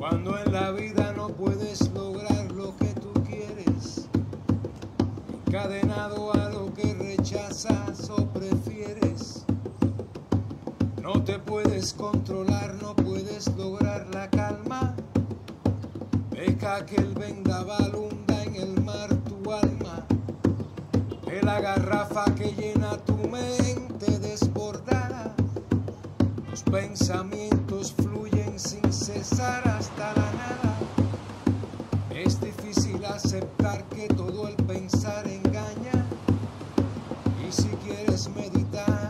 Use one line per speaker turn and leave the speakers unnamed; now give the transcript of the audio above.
Cuando en la vida no puedes lograr lo que tú quieres, encadenado a lo que rechazas o prefieres, no te puedes controlar, no puedes lograr la calma. Deja que el vendaval hunda en el mar tu alma, de la garrafa que llena tu mente desbordada. Los pensamientos fluyen sin cesar. Es difícil aceptar que todo el pensar engaña. Y si quieres meditar